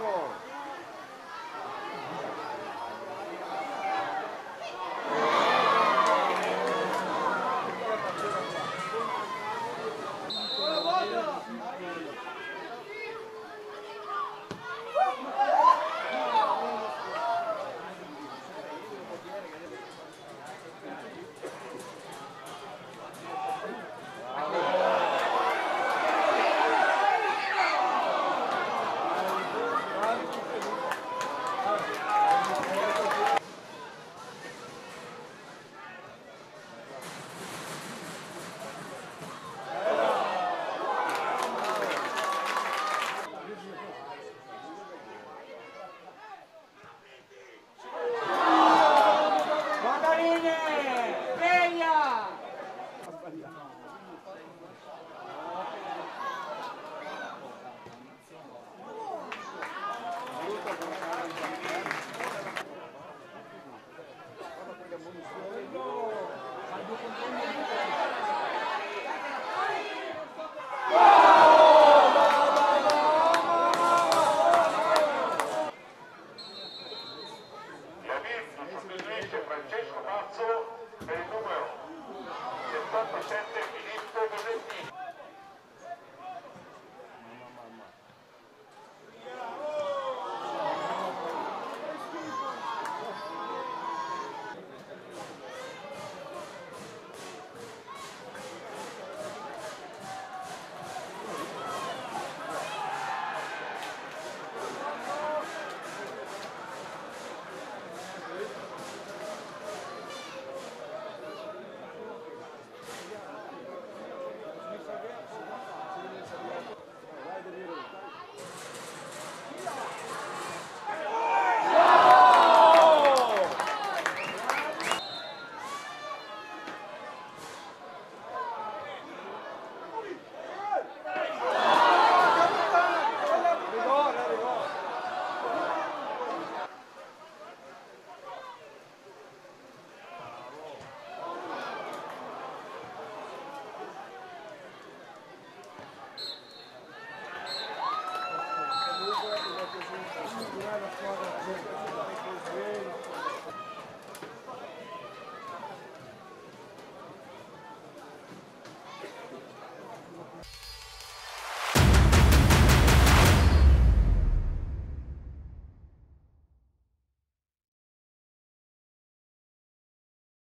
Bravo!